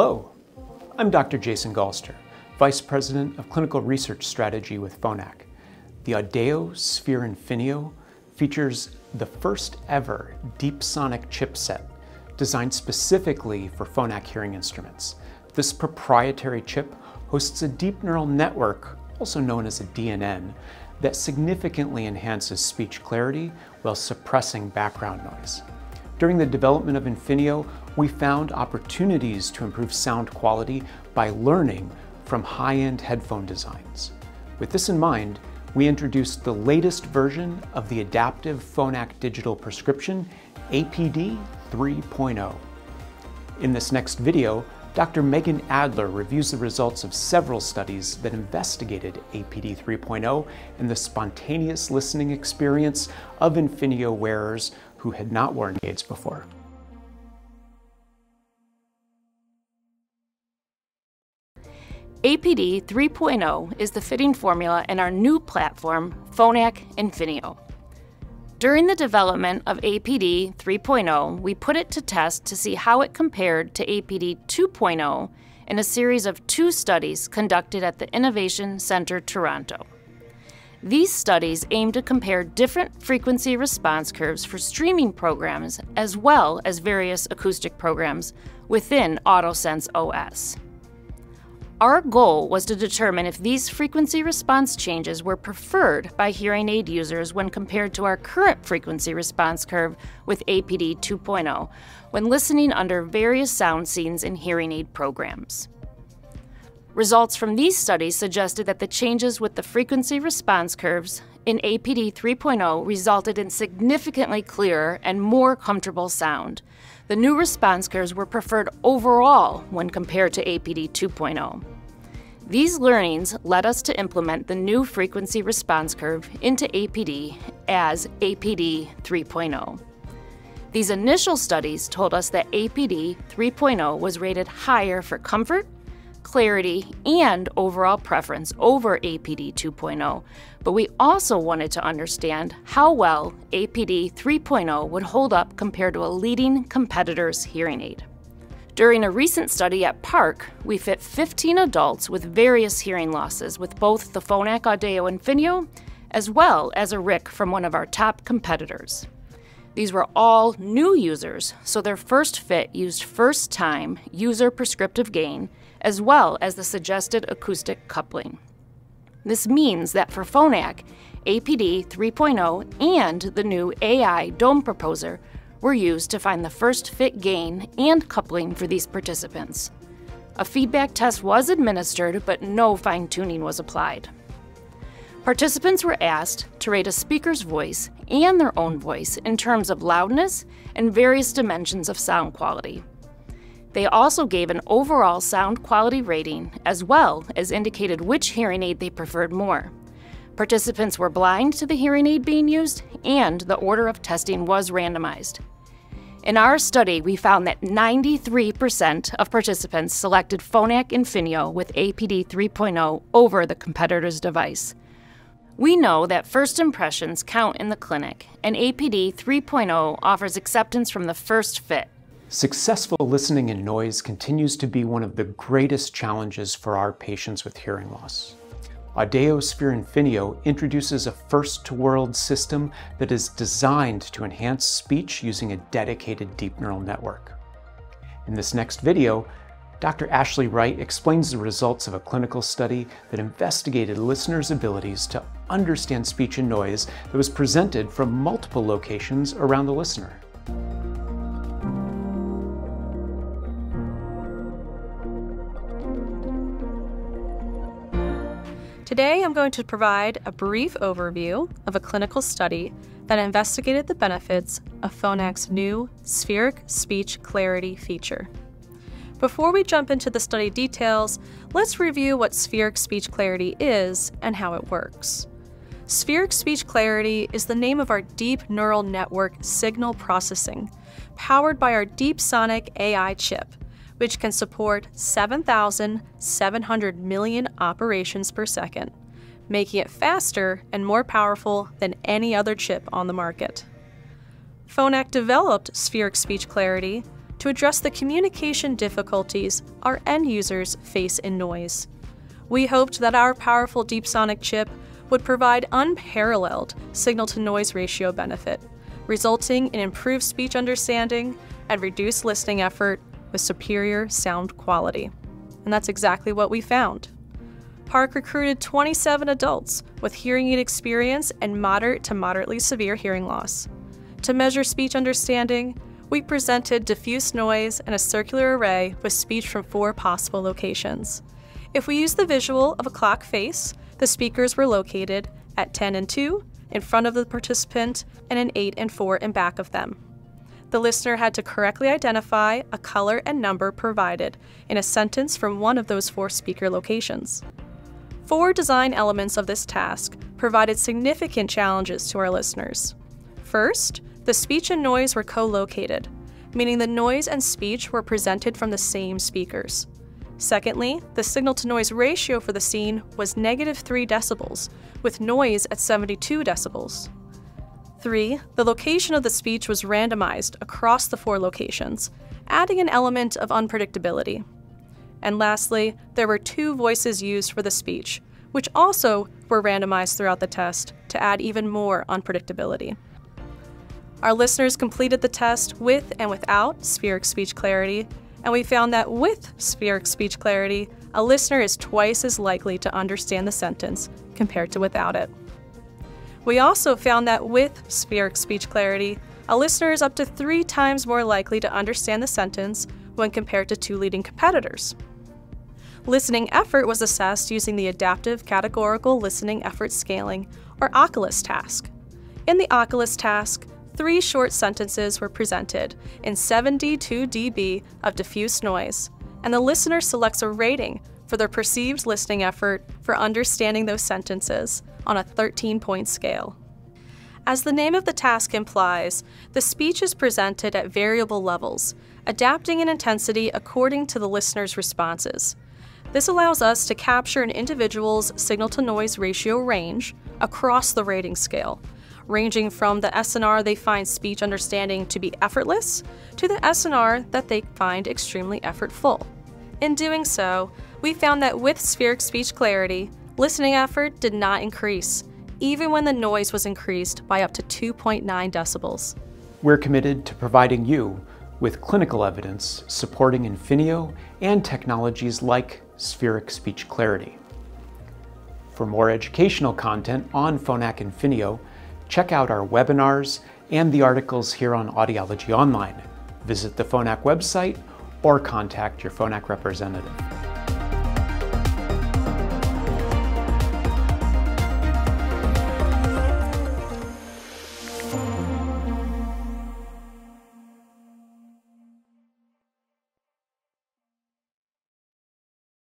Hello, I'm Dr. Jason Galster, Vice President of Clinical Research Strategy with Phonak. The Audeo Sphere Infinio features the first ever deep sonic chipset designed specifically for Phonak hearing instruments. This proprietary chip hosts a deep neural network, also known as a DNN, that significantly enhances speech clarity while suppressing background noise. During the development of Infinio, we found opportunities to improve sound quality by learning from high-end headphone designs. With this in mind, we introduced the latest version of the Adaptive Phonak Digital Prescription, APD 3.0. In this next video, Dr. Megan Adler reviews the results of several studies that investigated APD 3.0 and the spontaneous listening experience of Infinio wearers who had not worn aids before. APD 3.0 is the fitting formula in our new platform, Phonak Infinio. During the development of APD 3.0, we put it to test to see how it compared to APD 2.0 in a series of two studies conducted at the Innovation Center Toronto. These studies aim to compare different frequency response curves for streaming programs as well as various acoustic programs within AutoSense OS. Our goal was to determine if these frequency response changes were preferred by hearing aid users when compared to our current frequency response curve with APD 2.0 when listening under various sound scenes in hearing aid programs. Results from these studies suggested that the changes with the frequency response curves in APD 3.0 resulted in significantly clearer and more comfortable sound. The new response curves were preferred overall when compared to APD 2.0. These learnings led us to implement the new frequency response curve into APD as APD 3.0. These initial studies told us that APD 3.0 was rated higher for comfort, clarity, and overall preference over APD 2.0, but we also wanted to understand how well APD 3.0 would hold up compared to a leading competitor's hearing aid. During a recent study at PARC, we fit 15 adults with various hearing losses with both the Phonak Audeo Infinio as well as a RIC from one of our top competitors. These were all new users, so their first fit used first time user prescriptive gain as well as the suggested acoustic coupling. This means that for Phonak, APD 3.0 and the new AI Dome Proposer were used to find the first fit gain and coupling for these participants. A feedback test was administered, but no fine tuning was applied. Participants were asked to rate a speaker's voice and their own voice in terms of loudness and various dimensions of sound quality. They also gave an overall sound quality rating as well as indicated which hearing aid they preferred more. Participants were blind to the hearing aid being used, and the order of testing was randomized. In our study, we found that 93% of participants selected Phonak Infinio with APD 3.0 over the competitor's device. We know that first impressions count in the clinic, and APD 3.0 offers acceptance from the first fit. Successful listening in noise continues to be one of the greatest challenges for our patients with hearing loss. Audeo Infinio introduces a first-to-world system that is designed to enhance speech using a dedicated deep neural network. In this next video, Dr. Ashley Wright explains the results of a clinical study that investigated listeners' abilities to understand speech and noise that was presented from multiple locations around the listener. Today, I'm going to provide a brief overview of a clinical study that investigated the benefits of Phonak's new spheric speech clarity feature. Before we jump into the study details, let's review what spheric speech clarity is and how it works. Spheric speech clarity is the name of our deep neural network signal processing, powered by our Deep Sonic AI chip which can support 7,700 million operations per second, making it faster and more powerful than any other chip on the market. Phonak developed spheric speech clarity to address the communication difficulties our end users face in noise. We hoped that our powerful Deep Sonic chip would provide unparalleled signal to noise ratio benefit, resulting in improved speech understanding and reduced listening effort with superior sound quality. And that's exactly what we found. PARC recruited 27 adults with hearing aid experience and moderate to moderately severe hearing loss. To measure speech understanding, we presented diffuse noise and a circular array with speech from four possible locations. If we use the visual of a clock face, the speakers were located at 10 and 2 in front of the participant and an 8 and 4 in back of them. The listener had to correctly identify a color and number provided in a sentence from one of those four speaker locations. Four design elements of this task provided significant challenges to our listeners. First, the speech and noise were co located, meaning the noise and speech were presented from the same speakers. Secondly, the signal to noise ratio for the scene was negative 3 decibels, with noise at 72 decibels. 3. The location of the speech was randomized across the four locations, adding an element of unpredictability. And lastly, there were two voices used for the speech, which also were randomized throughout the test to add even more unpredictability. Our listeners completed the test with and without spheric speech clarity, and we found that with spheric speech clarity, a listener is twice as likely to understand the sentence compared to without it. We also found that with spheric speech clarity, a listener is up to three times more likely to understand the sentence when compared to two leading competitors. Listening effort was assessed using the Adaptive Categorical Listening Effort Scaling, or ACALES task. In the ACALES task, three short sentences were presented in 72 dB of diffuse noise, and the listener selects a rating for their perceived listening effort for understanding those sentences on a 13 point scale. As the name of the task implies, the speech is presented at variable levels, adapting in intensity according to the listener's responses. This allows us to capture an individual's signal to noise ratio range across the rating scale, ranging from the SNR they find speech understanding to be effortless to the SNR that they find extremely effortful. In doing so, we found that with spheric speech clarity, listening effort did not increase, even when the noise was increased by up to 2.9 decibels. We're committed to providing you with clinical evidence supporting Infinio and technologies like spheric speech clarity. For more educational content on Phonak Infinio, check out our webinars and the articles here on Audiology Online. Visit the Phonak website or contact your Phonak representative.